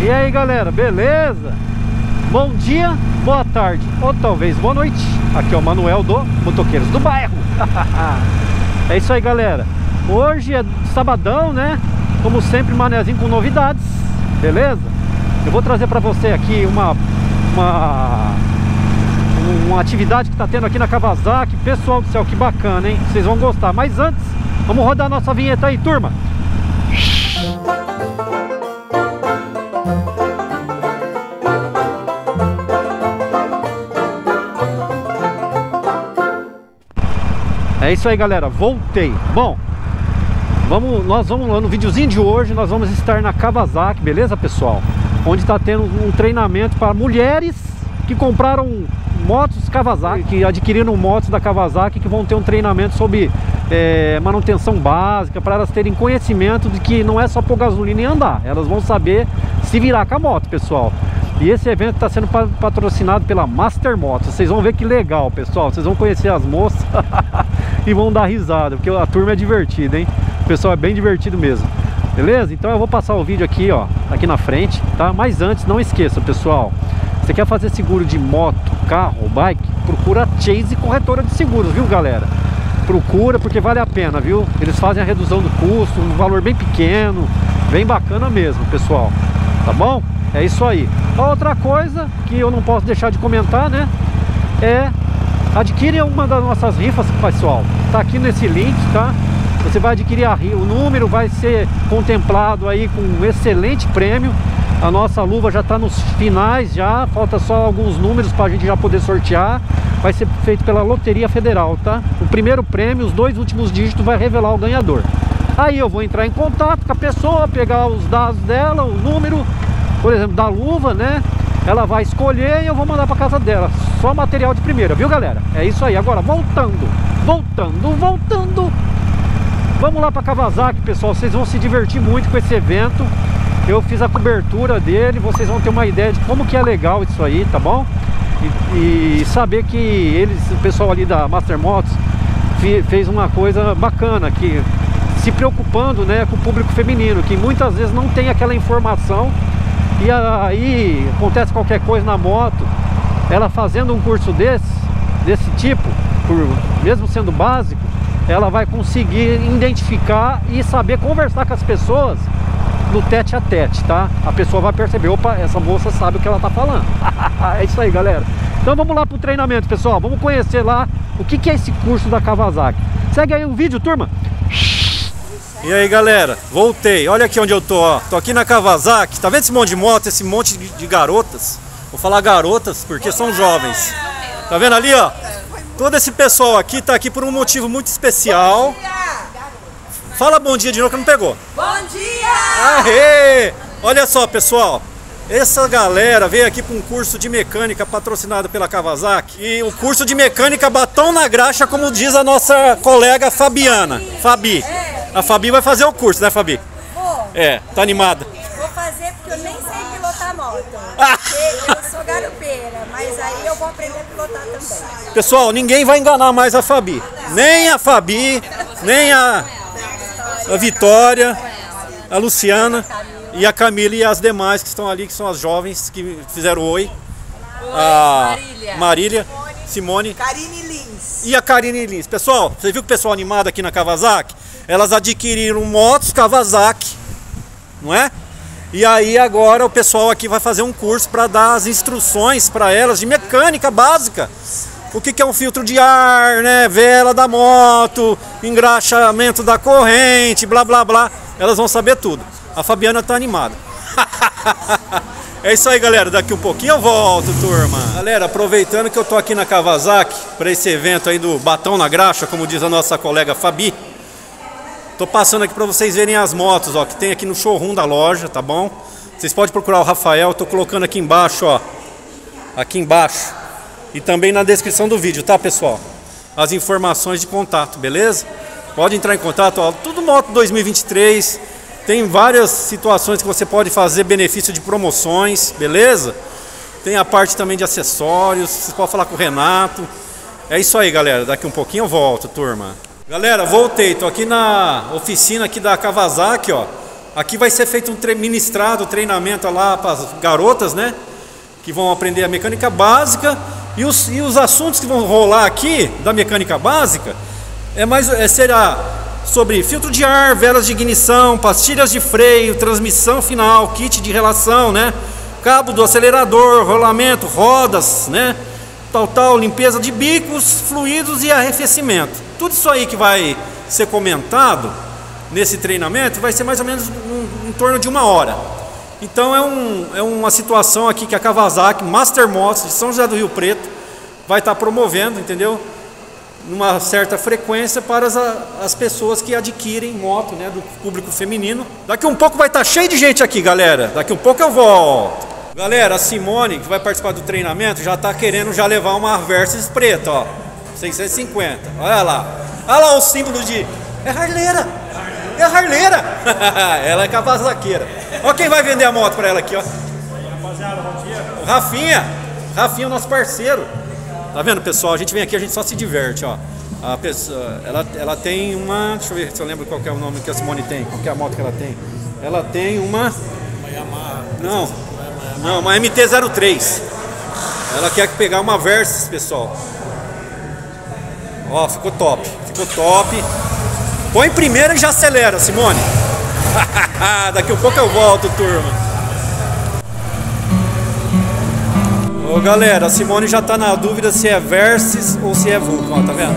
E aí galera, beleza? Bom dia, boa tarde ou talvez boa noite Aqui é o Manuel do Motoqueiros do Bairro É isso aí galera Hoje é sabadão, né? Como sempre, manezinho com novidades Beleza? Eu vou trazer pra você aqui uma Uma Uma atividade que tá tendo aqui na Kawasaki Pessoal do céu, que bacana, hein? Vocês vão gostar Mas antes, vamos rodar a nossa vinheta aí, turma É isso aí galera, voltei Bom, vamos, nós vamos lá no videozinho de hoje Nós vamos estar na Kawasaki, beleza pessoal? Onde está tendo um treinamento para mulheres que compraram motos Kawasaki Que adquiriram motos da Kawasaki Que vão ter um treinamento sobre é, manutenção básica Para elas terem conhecimento de que não é só pôr gasolina e andar Elas vão saber se virar com a moto pessoal e esse evento está sendo patrocinado pela Master Motos. Vocês vão ver que legal, pessoal. Vocês vão conhecer as moças e vão dar risada, porque a turma é divertida, hein? O pessoal é bem divertido mesmo. Beleza? Então eu vou passar o vídeo aqui, ó, aqui na frente, tá? Mas antes, não esqueça, pessoal. Você quer fazer seguro de moto, carro bike? Procura Chase Corretora de Seguros, viu, galera? Procura porque vale a pena, viu? Eles fazem a redução do custo, um valor bem pequeno, bem bacana mesmo, pessoal. Tá bom? É isso aí. A outra coisa que eu não posso deixar de comentar, né? É adquire uma das nossas rifas, pessoal. Tá aqui nesse link, tá? Você vai adquirir a, o número, vai ser contemplado aí com um excelente prêmio. A nossa luva já está nos finais já, falta só alguns números para a gente já poder sortear. Vai ser feito pela Loteria Federal, tá? O primeiro prêmio, os dois últimos dígitos vai revelar o ganhador. Aí eu vou entrar em contato com a pessoa, pegar os dados dela, o número, por exemplo, da luva, né? Ela vai escolher e eu vou mandar para casa dela. Só material de primeira, viu galera? É isso aí. Agora, voltando, voltando, voltando. Vamos lá para Kawasaki, pessoal. Vocês vão se divertir muito com esse evento. Eu fiz a cobertura dele. Vocês vão ter uma ideia de como que é legal isso aí, tá bom? E, e saber que eles, o pessoal ali da Master Motos, fez uma coisa bacana, que se preocupando né, com o público feminino, que muitas vezes não tem aquela informação e aí acontece qualquer coisa na moto, ela fazendo um curso desse, desse tipo, por, mesmo sendo básico, ela vai conseguir identificar e saber conversar com as pessoas no tete a tete, tá? A pessoa vai perceber, opa, essa moça sabe o que ela tá falando. é isso aí, galera. Então vamos lá pro treinamento, pessoal. Vamos conhecer lá o que, que é esse curso da Kawasaki. Segue aí o vídeo, turma. E aí galera, voltei, olha aqui onde eu tô, ó. Tô aqui na Kawasaki, tá vendo esse monte de moto, esse monte de, garotas? Vou falar garotas porque são jovens. Tá vendo ali, ó? Todo esse pessoal aqui tá aqui por um motivo muito especial. Fala bom dia de novo que não pegou. Bom dia! Aê! Olha só, pessoal. Essa galera veio aqui para um curso de mecânica patrocinado pela Kawasaki. E o curso de mecânica batom na graxa, como diz a nossa colega Fabiana. Fabi. A Fabi vai fazer o curso, né, Fabi? Vou. É, tá animada? Vou fazer porque eu nem sei pilotar moto. Porque eu sou garupeira, mas aí eu vou aprender a pilotar também. Pessoal, ninguém vai enganar mais a Fabi. Nem a Fabi, nem a, a Vitória, a Luciana e a Camila e as demais que estão ali, que são as jovens que fizeram oi. A Marília. Marília, Simone Karine. E a Karine Lins. Pessoal, você viu que o pessoal animado aqui na Kawasaki? Elas adquiriram motos Kawasaki, não é? E aí agora o pessoal aqui vai fazer um curso para dar as instruções para elas de mecânica básica. O que, que é um filtro de ar, né? Vela da moto, engraxamento da corrente, blá blá blá. Elas vão saber tudo. A Fabiana tá animada. é isso aí, galera. Daqui um pouquinho eu volto, turma. Galera, aproveitando que eu tô aqui na Kawasaki para esse evento aí do batom na graxa, como diz a nossa colega Fabi. Tô passando aqui para vocês verem as motos, ó, que tem aqui no showroom da loja, tá bom? Vocês podem procurar o Rafael, tô colocando aqui embaixo, ó. Aqui embaixo. E também na descrição do vídeo, tá, pessoal? As informações de contato, beleza? Pode entrar em contato, ó, tudo moto 2023. Tem várias situações que você pode fazer benefício de promoções, beleza? Tem a parte também de acessórios, você pode falar com o Renato. É isso aí, galera. Daqui um pouquinho eu volto, turma. Galera, voltei. Tô aqui na oficina aqui da Kawasaki, ó. Aqui vai ser feito um tre ministrado, treinamento lá para as garotas, né? Que vão aprender a mecânica básica. E os, e os assuntos que vão rolar aqui da mecânica básica é mais é, será sobre filtro de ar, velas de ignição, pastilhas de freio, transmissão final, kit de relação, né? Cabo do acelerador, rolamento, rodas, né? Tal, tal, limpeza de bicos, fluidos e arrefecimento. Tudo isso aí que vai ser comentado nesse treinamento vai ser mais ou menos um, em torno de uma hora. Então é, um, é uma situação aqui que a Kawasaki Master Motos de São José do Rio Preto vai estar promovendo, entendeu? Numa certa frequência para as, as pessoas que adquirem moto, né, do público feminino. Daqui um pouco vai estar cheio de gente aqui, galera. Daqui um pouco eu volto. Galera, a Simone, que vai participar do treinamento, já está querendo já levar uma Versys preta, ó. 650. Olha lá. Olha lá o símbolo de... É harleira. É Harleira. ela é cavazaqueira. Olha quem vai vender a moto para ela aqui, ó. Rapaziada, bom dia. Rafinha. Rafinha nosso parceiro. Tá vendo, pessoal? A gente vem aqui, a gente só se diverte, ó. A pessoa, ela, ela tem uma. Deixa eu ver se eu lembro qual é o nome que a Simone tem. Qual é a moto que ela tem? Ela tem uma. Uma Yamaha. Não. Não, uma MT-03. Ela quer pegar uma Versys, pessoal. Ó, ficou top. Ficou top. Põe primeiro e já acelera, Simone. Daqui a pouco eu volto, turma. Ô galera, a Simone já tá na dúvida se é Versys ou se é Vulcan, ó, tá vendo?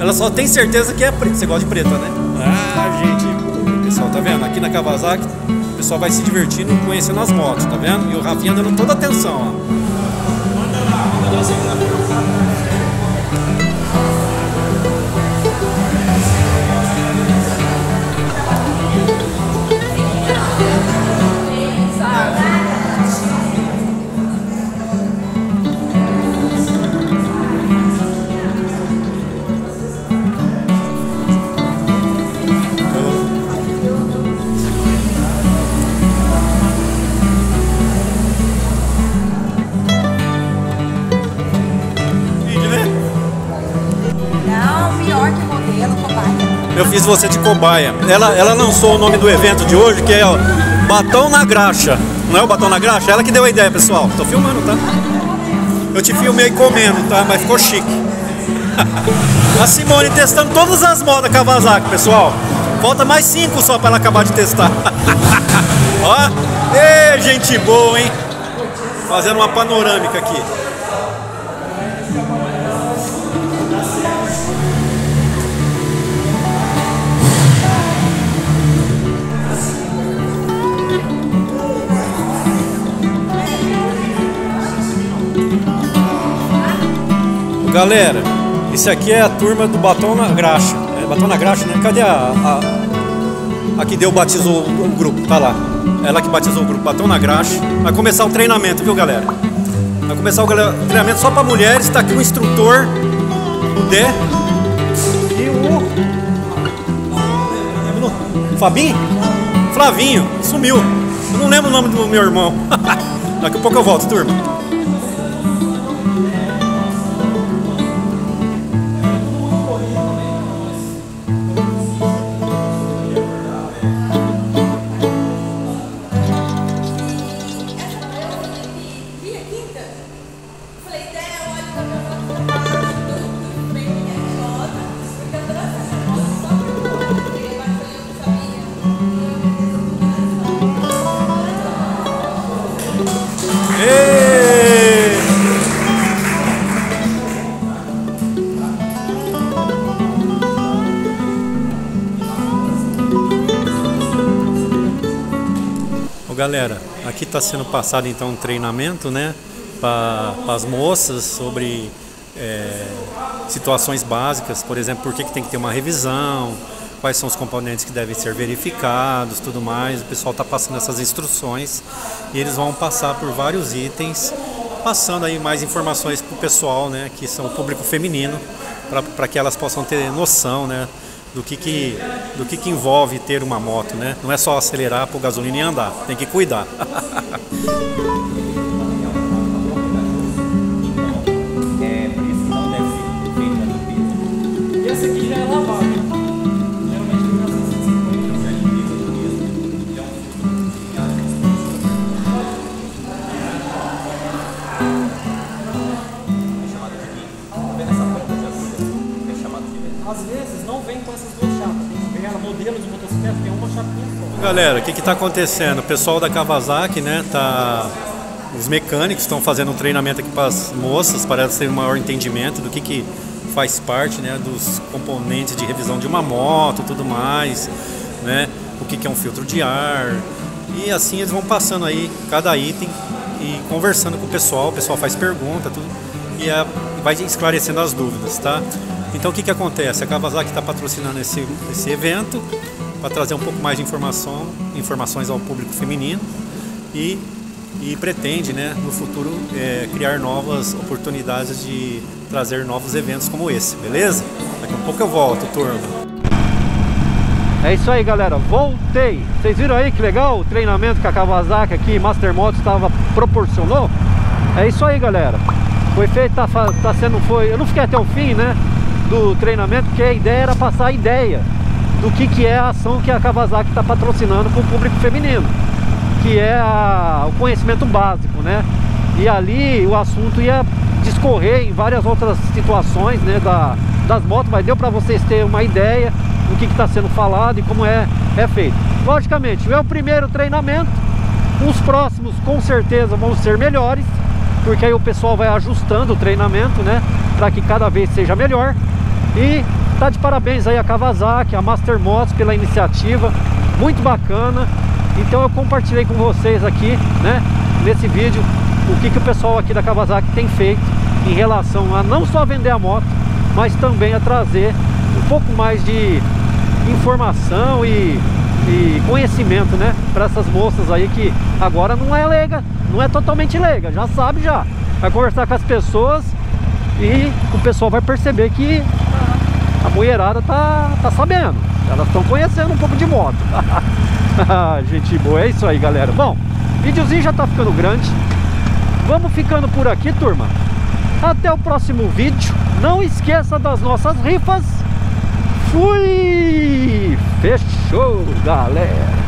Ela só tem certeza que é preto. Você gosta de preta, né? Ah, gente. Pessoal, tá vendo? Aqui na Kawasaki, o pessoal vai se divertindo conhecendo as motos, tá vendo? E o Rafinha dando toda a atenção, ó. Manda lá, manda lá, Eu você de cobaia. Ela, ela lançou o nome do evento de hoje, que é ó, Batom na Graxa. Não é o Batom na Graxa? Ela que deu a ideia, pessoal. Tô filmando, tá? Eu te filmei comendo, tá? Mas ficou chique. a Simone testando todas as modas Kawasaki, pessoal. Falta mais cinco só para ela acabar de testar. Ó, Ê, gente boa, hein? Fazendo uma panorâmica aqui. Galera, isso aqui é a turma do Batom na Graxa. É, batom na Graxa, né? Cadê a, a, a que deu, batizou o grupo? Tá lá. Ela que batizou o grupo Batom na Graxa. Vai começar o treinamento, viu, galera? Vai começar o treinamento só para mulheres. Está aqui o instrutor, o Dé. E o. o Fabinho? Flavinho, sumiu. Eu não lembro o nome do meu irmão. Daqui a pouco eu volto, turma. Galera, aqui está sendo passado então um treinamento, né, para as moças sobre é, situações básicas, por exemplo, por que, que tem que ter uma revisão, quais são os componentes que devem ser verificados, tudo mais. O pessoal está passando essas instruções e eles vão passar por vários itens, passando aí mais informações para o pessoal, né, que são o público feminino, para que elas possam ter noção, né, do que, que, do que, que envolve ter uma moto, né? Não é só acelerar, pôr gasolina e andar, tem que cuidar. Galera, o que está acontecendo? O pessoal da Kawasaki, né, tá os mecânicos estão fazendo um treinamento aqui para as moças, para terem um maior entendimento do que, que faz parte né, dos componentes de revisão de uma moto tudo mais, né, o que, que é um filtro de ar. E assim eles vão passando aí cada item e conversando com o pessoal, o pessoal faz pergunta, tudo, e é, vai esclarecendo as dúvidas, tá? Então o que, que acontece? A Kawasaki está patrocinando esse, esse evento para trazer um pouco mais de informação, informações ao público feminino e e pretende, né, no futuro, é, criar novas oportunidades de trazer novos eventos como esse, beleza? Daqui a pouco eu volto, turma. É isso aí, galera. Voltei. Vocês viram aí que legal o treinamento que a Kawasaki aqui, Master Moto, estava proporcionou? É isso aí, galera. Foi feito, tá, tá sendo, foi... Eu não fiquei até o fim, né, do treinamento, porque a ideia era passar a ideia do que, que é a ação que a Kawasaki está patrocinando para o público feminino que é a, o conhecimento básico, né? E ali o assunto ia discorrer em várias outras situações, né, da, das motos, mas deu para vocês terem uma ideia do que está sendo falado e como é, é feito. Logicamente, é o primeiro treinamento, os próximos com certeza vão ser melhores, porque aí o pessoal vai ajustando o treinamento, né, para que cada vez seja melhor. E tá de parabéns aí a Kawasaki, a Master Motos pela iniciativa, muito bacana. Então eu compartilhei com vocês aqui, né, nesse vídeo, o que, que o pessoal aqui da Kawasaki tem feito em relação a não só vender a moto, mas também a trazer um pouco mais de informação e, e conhecimento, né, para essas moças aí que agora não é leiga, não é totalmente leiga, já sabe já. Vai conversar com as pessoas e o pessoal vai perceber que a mulherada tá, tá sabendo, elas estão conhecendo um pouco de moto. Gente boa, é isso aí, galera. Bom, videozinho já tá ficando grande. Vamos ficando por aqui, turma. Até o próximo vídeo. Não esqueça das nossas rifas. Fui! Fechou, galera!